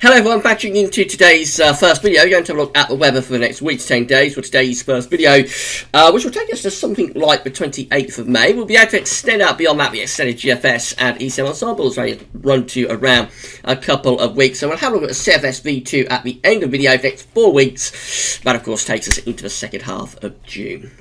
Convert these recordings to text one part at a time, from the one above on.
Hello everyone, back into today's uh, first video. We're going to have a look at the weather for the next week to 10 days for today's first video, uh, which will take us to something like the 28th of May. We'll be able to extend out beyond that, the extended GFS and ECM ensembles run to around a couple of weeks. So we'll have a look at the CFS V2 at the end of the video for the next four weeks. That of course takes us into the second half of June.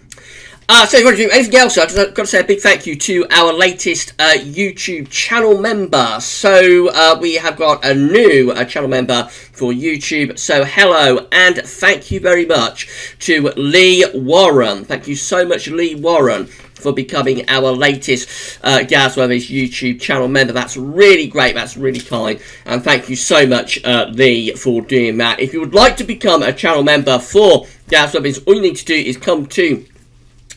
Uh, so if you want to do anything else, I've got to say a big thank you to our latest uh, YouTube channel member. So uh, we have got a new uh, channel member for YouTube. So hello and thank you very much to Lee Warren. Thank you so much, Lee Warren, for becoming our latest uh, GavsWeatherVids YouTube channel member. That's really great. That's really kind. And thank you so much, uh, Lee, for doing that. If you would like to become a channel member for GavsWeatherVids, all you need to do is come to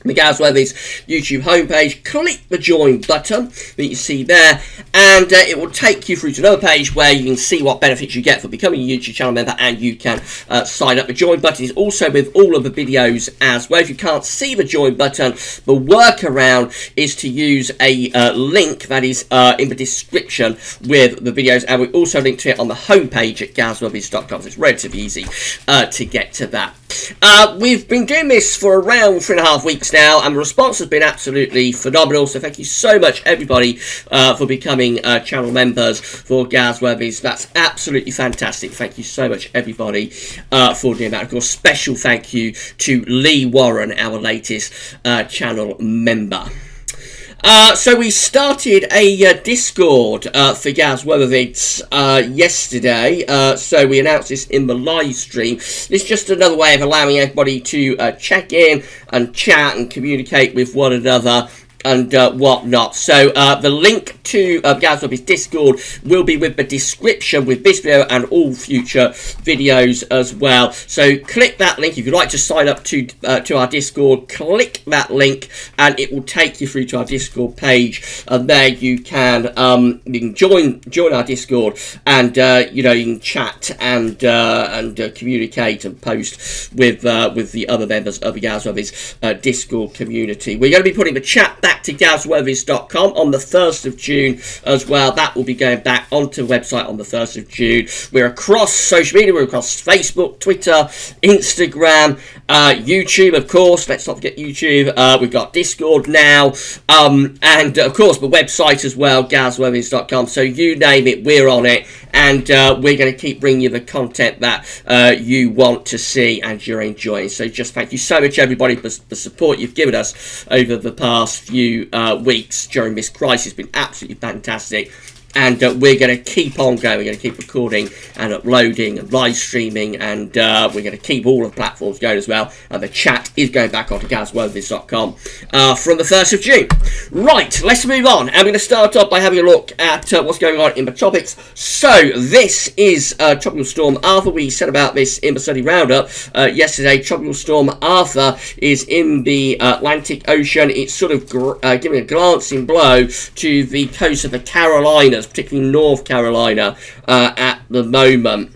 the GavsWeatherVids YouTube homepage, click the join button that you see there, and uh, it will take you through to another page where you can see what benefits you get for becoming a YouTube channel member and you can uh, sign up. The join button is also with all of the videos as well. If you can't see the join button, the workaround is to use a uh, link that is uh, in the description with the videos, and we also link to it on the homepage at gavsweathervids.com, so it's relatively easy uh, to get to that. Uh, we've been doing this for around three and a half weeks now, and the response has been absolutely phenomenal. So thank you so much, everybody, uh, for becoming uh, channel members for GavsWeatherVids. That's absolutely fantastic. Thank you so much, everybody, uh, for doing that. Of course, special thank you to Lee Warren, our latest uh, channel member. Uh, so we started a uh, Discord uh, for GavsWeatherVids uh, yesterday. Uh, so we announced this in the live stream. It's just another way of allowing everybody to check in and chat and communicate with one another and uh, whatnot. So uh, the link to uh, Discord will be with the description with this video and all future videos as well. So click that link if you'd like to sign up to uh, to our Discord. Click that link and it will take you through to our Discord page. And there you can um, you can join join our Discord and uh, you know you can chat and uh, and communicate and post with with the other members of GavsWeatherVids Discord community. We're going to be putting the chat back back to gavsweathervids.com on the 1st of June as well. That will be going back onto the website on the 1st of June. We're across social media. We're across Facebook, Twitter, Instagram, uh, YouTube, of course. Let's not forget YouTube. Uh, we've got Discord now. Um, and, of course, the website as well, gavsweathervids.com. So you name it, we're on it and uh, we're going to keep bringing you the content that uh, you want to see and you're enjoying. So just thank you so much, everybody, for the support you've given us over the past few uh, weeks during this crisis. It's been absolutely fantastic and uh, we're going to keep on going. We're going to keep recording and uploading and live streaming, and uh, we're going to keep all the platforms going as well. And the chat is going back onto gavsweathervids.com uh, from the 1st of June. Right, let's move on. I'm going to start off by having a look at uh, what's going on in the tropics. So, this is uh, Tropical Storm Arthur. We said about this in the study roundup uh, yesterday. Tropical Storm Arthur is in the Atlantic Ocean. It's sort of giving a glancing blow to the coast of the Carolinas particularly North Carolina, uh, at the moment.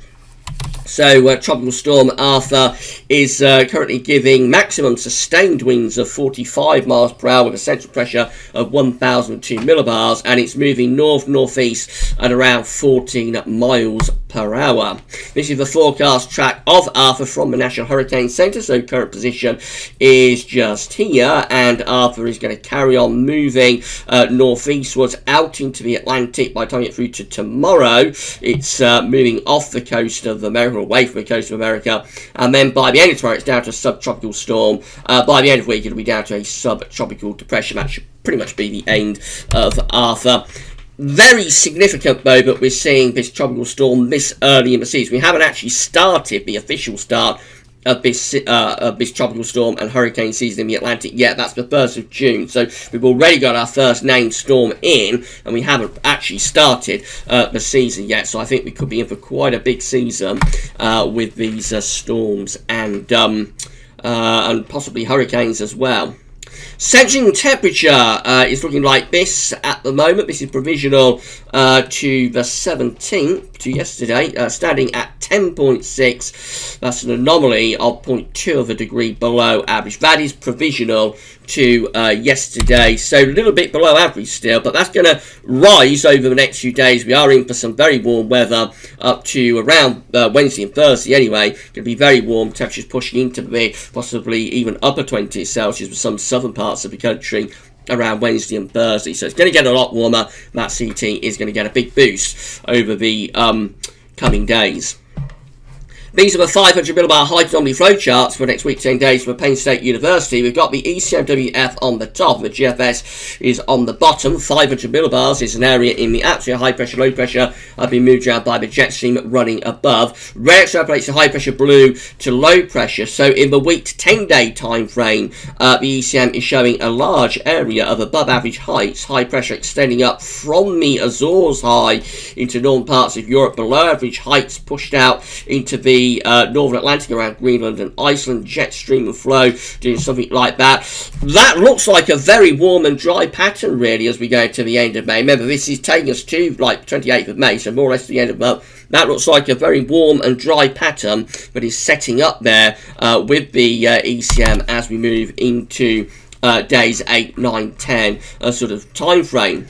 So, uh, Tropical Storm Arthur is uh, currently giving maximum sustained winds of 45 miles per hour with a central pressure of 1,002 millibars, and it's moving north-northeast at around 14 miles per hour. This is the forecast track of Arthur from the National Hurricane Center, so current position is just here, and Arthur is going to carry on moving uh, northeastwards out into the Atlantic by the time get through to tomorrow. It's uh, moving off the coast of America, away from the coast of America, and then by the end of tomorrow, it's down to a subtropical storm. Uh, by the end of the week, it'll be down to a subtropical depression. That should pretty much be the end of Arthur very significant though that we're seeing this tropical storm this early in the season. We haven't actually started the official start of this uh, of this tropical storm and hurricane season in the Atlantic yet. That's the 1st of June. So we've already got our first named storm in and we haven't actually started uh, the season yet. So I think we could be in for quite a big season uh, with these uh, storms and, um, uh, and possibly hurricanes as well. Central temperature uh, is looking like this at the moment. This is provisional uh, to the 17th, to yesterday, uh, standing at 10.6. That's an anomaly of 0.2 of a degree below average. That is provisional to uh, yesterday, so a little bit below average still, but that's going to rise over the next few days. We are in for some very warm weather up to around uh, Wednesday and Thursday anyway. Going to be very warm, temperatures pushing into the possibly even upper 20s Celsius for some southern parts of the country around Wednesday and Thursday. So it's going to get a lot warmer. That CET is going to get a big boost over the um, coming days. These are the 500 millibar height anomaly flow charts for next week, 10 days for Penn State University. We've got the ECMWF on the top, the GFS is on the bottom. 500 millibars is an area in the atmosphere, high pressure, low pressure. I've been moved around by the jet stream running above. Red extrapolates the high pressure blue to low pressure. So in the week 10 day time frame, uh, the ECM is showing a large area of above average heights, high pressure extending up from the Azores high into northern parts of Europe, below average heights pushed out into the uh, Northern Atlantic around Greenland and Iceland, jet stream and flow, doing something like that. That looks like a very warm and dry pattern, really, as we go to the end of May. Remember, this is taking us to like 28th of May, so more or less the end of the month. That looks like a very warm and dry pattern, but is setting up there uh, with the uh, ECM as we move into uh, days 8, 9, 10 uh, sort of time frame.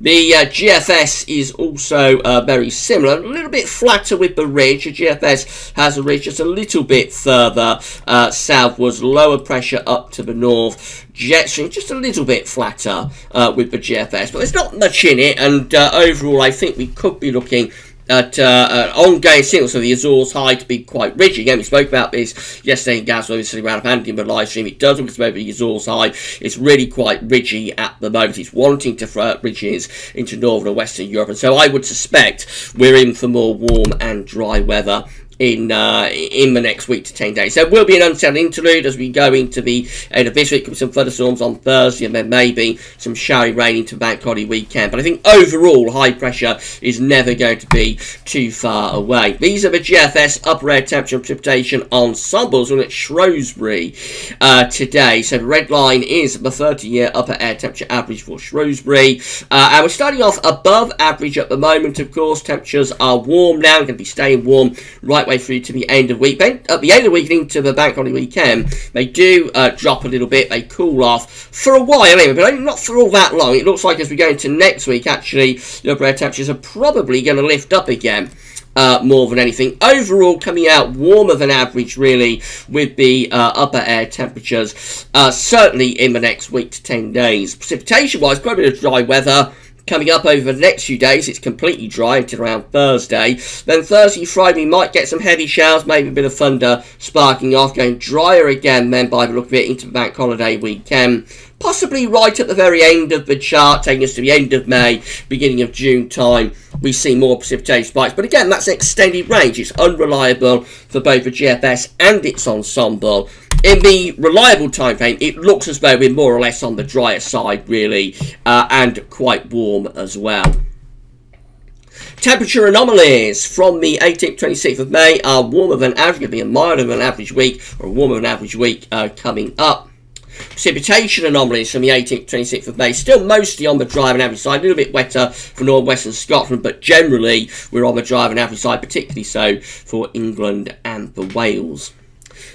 The uh, GFS is also uh, very similar, a little bit flatter with the ridge. The GFS has a ridge just a little bit further uh, southwards, lower pressure up to the north. Jet stream just a little bit flatter uh, with the GFS, but there's not much in it. And uh, overall, I think we could be looking at uh, ongoing signals for the Azores High to be quite rich. Again, we spoke about this yesterday in Gas, obviously around Panty, but live stream. It does look as the Azores High is really quite ridgy at the moment. It's wanting to throw ridges into northern and western Europe, and so I would suspect we're in for more warm and dry weather in uh, in the next week to 10 days. There will be an unsettled interlude as we go into the end of this week with some thunderstorms on Thursday and then maybe some showery rain into Bank Holiday weekend. But I think overall high pressure is never going to be too far away. These are the GFS upper air temperature and precipitation ensembles on at Shrewsbury uh, today. So the red line is the 30 year upper air temperature average for Shrewsbury. Uh, and we're starting off above average at the moment, of course. Temperatures are warm now, going to be staying warm right right way through to the end of the week. Then at the end of the week into the bank holiday weekend, they do uh, drop a little bit. They cool off for a while anyway, but not for all that long. It looks like as we go into next week, actually, the air temperatures are probably going to lift up again. Uh, more than anything. Overall, coming out warmer than average, really, with the uh, upper air temperatures, uh, certainly in the next week to 10 days. Precipitation-wise, quite a bit of dry weather. Coming up over the next few days, it's completely dry until around Thursday. Then Thursday, Friday, might get some heavy showers, maybe a bit of thunder sparking off, going drier again then by the look of it into the bank holiday weekend possibly right at the very end of the chart, taking us to the end of May, beginning of June time, we see more precipitation spikes. But again, that's an extended range. It's unreliable for both the GFS and its ensemble. In the reliable time frame, it looks as though we're more or less on the drier side, really, uh, and quite warm as well. Temperature anomalies from the 18th 26th of May are warmer than average, going to be a milder than average week, or warmer than average week uh, coming up. Precipitation anomalies from the 18th 26th of May, still mostly on the dry and average side, a little bit wetter for northwestern Scotland, but generally we're on the dry and average side, particularly so for England and the Wales.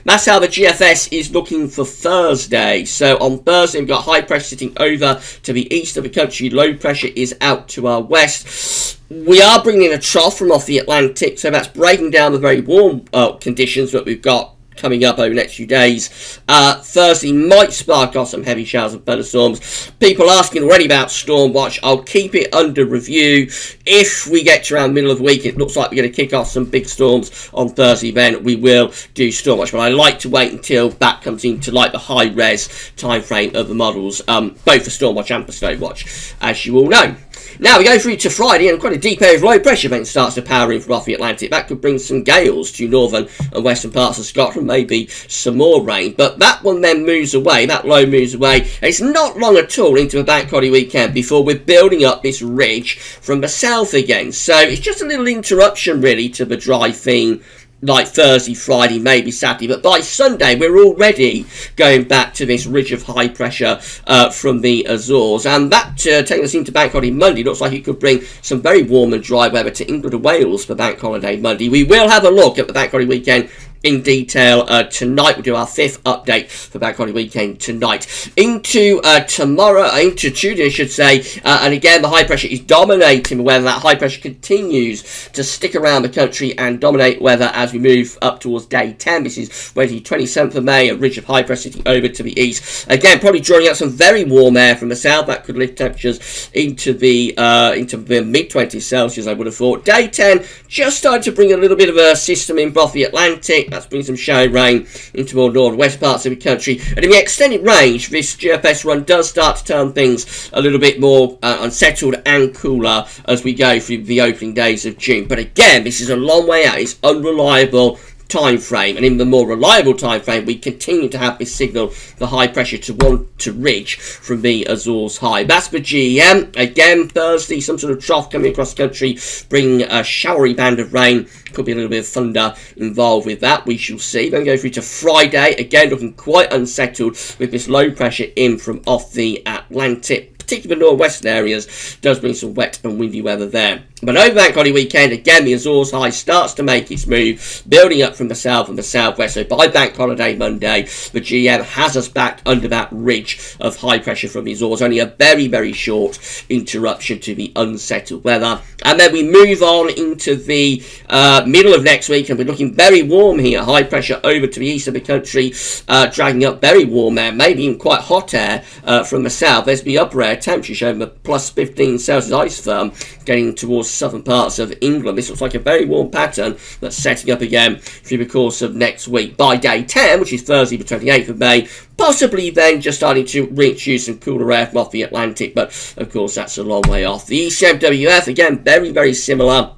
That's how the GFS is looking for Thursday. So on Thursday, we've got high pressure sitting over to the east of the country. Low pressure is out to our west. We are bringing in a trough from off the Atlantic, so that's breaking down the very warm uh, conditions that we've got coming up over the next few days. Uh, Thursday might spark off some heavy showers and thunderstorms. People asking already about Storm Watch. I'll keep it under review. If we get to around middle of the week, it looks like we're going to kick off some big storms on Thursday, then we will do Storm Watch. But I like to wait until that comes into like the high res time frame of the models, um, both for Storm Watch and for Snow Watch, as you all know. Now we go through to Friday and quite a deep area of low pressure then starts to power in from off the Atlantic. That could bring some gales to northern and western parts of Scotland, maybe some more rain. But that one then moves away, that low moves away. It's not long at all into a bank holiday weekend before we're building up this ridge from the south again. So it's just a little interruption really to the dry theme like Thursday, Friday, maybe Saturday, but by Sunday we're already going back to this ridge of high pressure uh, from the Azores, and that uh, taking us into Bank Holiday Monday looks like it could bring some very warm and dry weather to England and Wales for Bank Holiday Monday. We will have a look at the Bank Holiday weekend in detail uh, tonight. We'll do our fifth update for Bank Holiday Weekend tonight. Into uh, tomorrow, uh, into Tuesday, I should say, uh, and again, the high pressure is dominating weather. That high pressure continues to stick around the country and dominate weather as we move up towards day 10. This is Wednesday, 27th of May, a ridge of high pressure sitting over to the east. Again, probably drawing out some very warm air from the south. That could lift temperatures into the uh, into the mid 20s Celsius, I would have thought. Day 10, just starting to bring a little bit of a system in both the Atlantic. That's bringing some shower rain into more northwest parts of the country. And in the extended range, this GFS run does start to turn things a little bit more uh, unsettled and cooler as we go through the opening days of June. But again, this is a long way out. It's unreliable time frame and in the more reliable time frame we continue to have this signal the high pressure to want to ridge from the Azores high. That's for GEM again Thursday some sort of trough coming across the country bring a showery band of rain. Could be a little bit of thunder involved with that we shall see. Then go through to Friday. Again looking quite unsettled with this low pressure in from off the Atlantic particularly the northwestern areas, does bring some wet and windy weather there. But over Bank Holiday weekend, again, the Azores High starts to make its move, building up from the south and the southwest. So by Bank Holiday Monday, the GEM has us back under that ridge of high pressure from the Azores. Only a very, very short interruption to the unsettled weather. And then we move on into the uh, middle of next week, and we're looking very warm here. High pressure over to the east of the country, uh, dragging up very warm air, maybe even quite hot air uh, from the south. There's the upper air temperature showing the plus 15 Celsius isotherm getting towards southern parts of England. This looks like a very warm pattern that's setting up again through the course of next week. By day 10, which is Thursday the 28th of May, possibly then just starting to reintroduce some cooler air from off the Atlantic, but of course that's a long way off. The ECMWF, again, very, very similar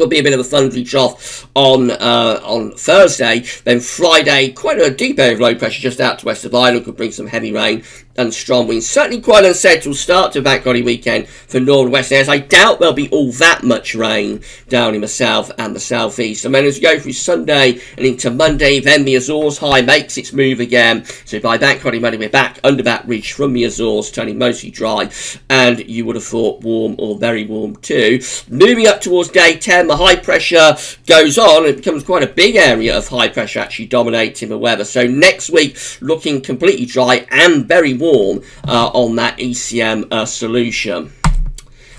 could be a bit of a thundery trough on uh, on Thursday. Then Friday, quite a deep area of low pressure just out to west of Ireland could bring some heavy rain and strong winds. Certainly quite unsettled start to Bank Holiday weekend for north and west areas. I doubt there'll be all that much rain down in the south and the southeast. And then as we go through Sunday and into Monday, then the Azores high makes its move again. So by Bank Holiday Monday, we're back under that ridge from the Azores, turning mostly dry. And you would have thought warm or very warm too. Moving up towards day 10, the high pressure goes on. It becomes quite a big area of high pressure actually dominating the weather. So next week, looking completely dry and very warm uh, on that ECM uh, solution.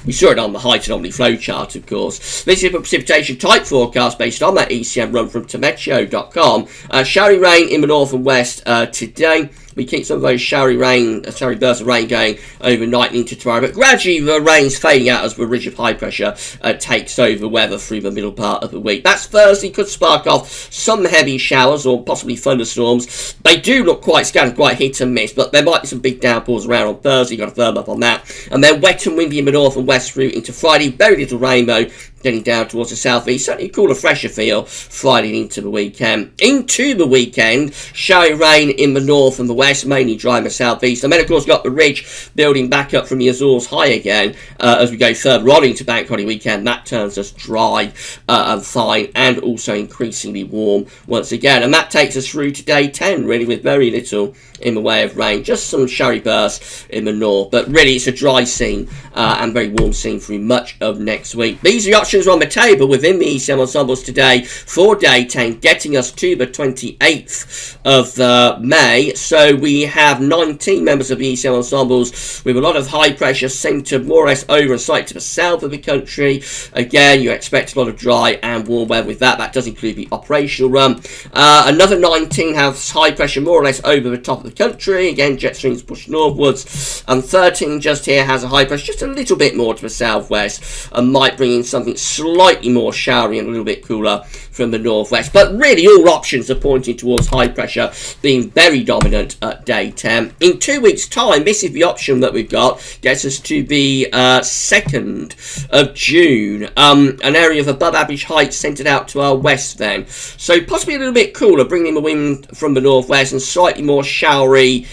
We saw it on the height anomaly flowchart, of course. This is a precipitation type forecast based on that ECM run from Tameteo.com. Uh, rain in the north and west uh, today. We keep some of those showery rain, uh, showery bursts of rain going overnight into tomorrow, but gradually the rain's fading out as the ridge of high pressure uh, takes over weather through the middle part of the week. That's Thursday, could spark off some heavy showers or possibly thunderstorms. They do look quite scattered, quite hit and miss, but there might be some big downpours around on Thursday, got to firm up on that. And then wet and windy in the north and west through into Friday, very little rainbow, getting down towards the southeast. Certainly cooler, fresher feel Friday into the weekend. Into the weekend, showy rain in the north and the west, mainly dry in the southeast. And then, of course, got the ridge building back up from the Azores high again uh, as we go further on into Bank Holiday weekend. That turns us dry uh, and fine and also increasingly warm once again. And that takes us through to day 10, really, with very little in the way of rain. Just some showery bursts in the north. But really, it's a dry scene uh, and very warm scene through much of next week. These are the options on the table within the ECM ensembles today for day 10, getting us to the 28th of uh, May. So we have 19 members of the ECM ensembles with a lot of high pressure centered more or less over a site to the south of the country. Again, you expect a lot of dry and warm weather with that. That does include the operational run. Uh, another 19 have high pressure more or less over the top of the country. Again, jet streams push northwards. And 13 just here has a high pressure just a little bit more to the southwest and might bring in something slightly more showery and a little bit cooler from the northwest. But really, all options are pointing towards high pressure being very dominant at day 10. In two weeks' time, this is the option that we've got. Gets us to the uh, 2nd of June. Um, an area of above average height centered out to our west then. So possibly a little bit cooler, bringing the wind from the northwest and slightly more showery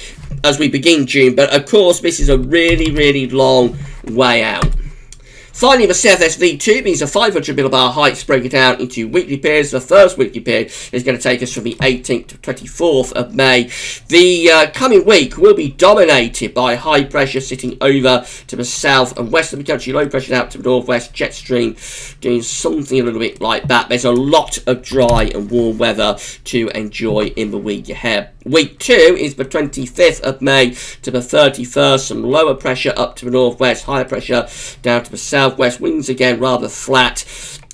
as we begin June. But of course, this is a really, really long way out. Finally, the CFS V2 means a 500 millibar heights break it down into weekly periods. The first weekly period is going to take us from the 18th to 24th of May. The uh, coming week will be dominated by high pressure sitting over to the south and west of the country, low pressure out to the northwest, jet stream doing something a little bit like that. There's a lot of dry and warm weather to enjoy in the week ahead. Week 2 is the 25th of May to the 31st. Some lower pressure up to the northwest, higher pressure down to the southwest. Winds again rather flat.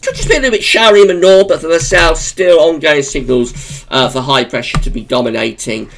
Could just be a little bit showery in the north, but for the south, still ongoing signals uh, for high pressure to be dominating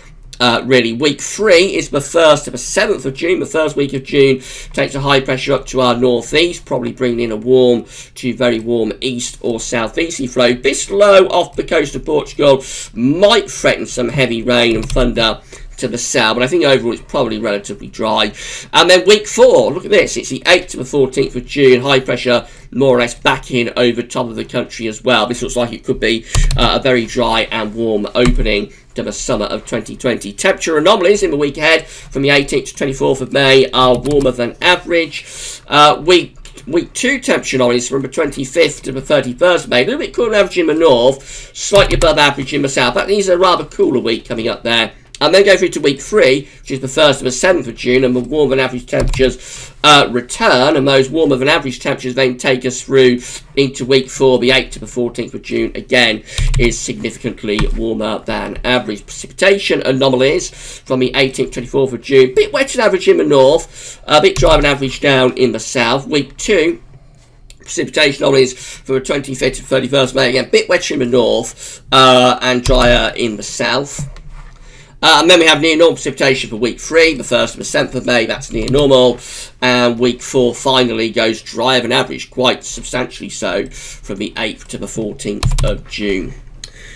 uh, really. Week three is the 1st to the 7th of June. The first week of June takes a high pressure up to our northeast, probably bringing in a warm to very warm east or southeasterly flow. This low off the coast of Portugal might threaten some heavy rain and thunder to the south, but I think overall it's probably relatively dry. And then week four, look at this, it's the 8th to the 14th of June, high pressure more or less back in over top of the country as well. This looks like it could be uh, a very dry and warm opening to the summer of 2020. Temperature anomalies in the week ahead from the 18th to 24th of May are warmer than average. Uh, week Week 2 temperature anomalies from the 25th to the 31st of May. A little bit cooler average in the north, slightly above average in the south. That means a rather cooler week coming up there. And then go through to week three, which is the 1st to the 7th of June, and the warmer than average temperatures uh, return, and those warmer than average temperatures then take us through into week four, the 8th to the 14th of June, again, is significantly warmer than average. Precipitation anomalies from the 18th to 24th of June, bit wetter than average in the north, a bit drier than average down in the south. Week two, precipitation anomalies for the 25th to 31st of May, again, bit wetter in the north uh, and drier in the south. Uh, and then we have near normal precipitation for week three, the 1st and the 7th of May, that's near normal. And week four finally goes drier than average, quite substantially so, from the 8th to the 14th of June.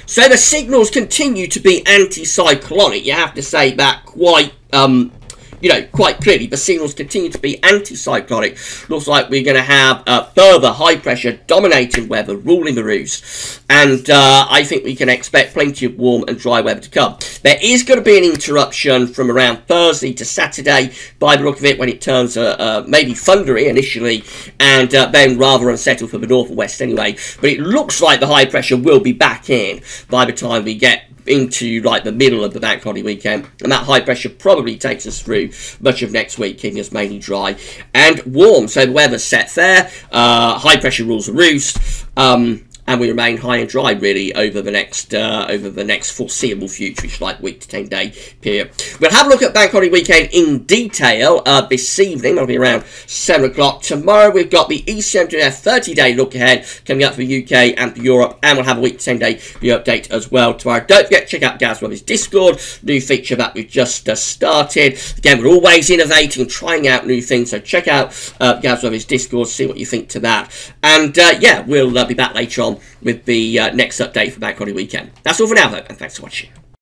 So the signals continue to be anticyclonic. You have to say that quite um, you know, quite clearly the signals continue to be anticyclonic. Looks like we're going to have uh, further high pressure dominating weather ruling the roost. And uh, I think we can expect plenty of warm and dry weather to come. There is going to be an interruption from around Thursday to Saturday by the look of it when it turns uh, uh maybe thundery initially and uh, then rather unsettled for the north and west anyway. But it looks like the high pressure will be back in by the time we get into like the middle of the bank holiday weekend, and that high pressure probably takes us through much of next week, keeping us mainly dry and warm. So the weather's set there. Uh, high pressure rules the roost. Um, and we remain high and dry really over the next uh, over the next foreseeable future, which is like week to 10 day period. We'll have a look at Bank Holiday Weekend in detail uh, this evening. That'll be around 7 o'clock. Tomorrow we've got the ECM 30 day look ahead coming up for the UK and for Europe, and we'll have a week to 10 day view update as well tomorrow. Don't forget to check out Gaz Discord, new feature that we've just uh, started. Again, we're always innovating, trying out new things, so check out uh, Gaz Discord, see what you think to that. And uh, yeah, we'll uh, be back later on with the uh, next update for Bank Holiday Weekend. That's all for now, though, and thanks for watching.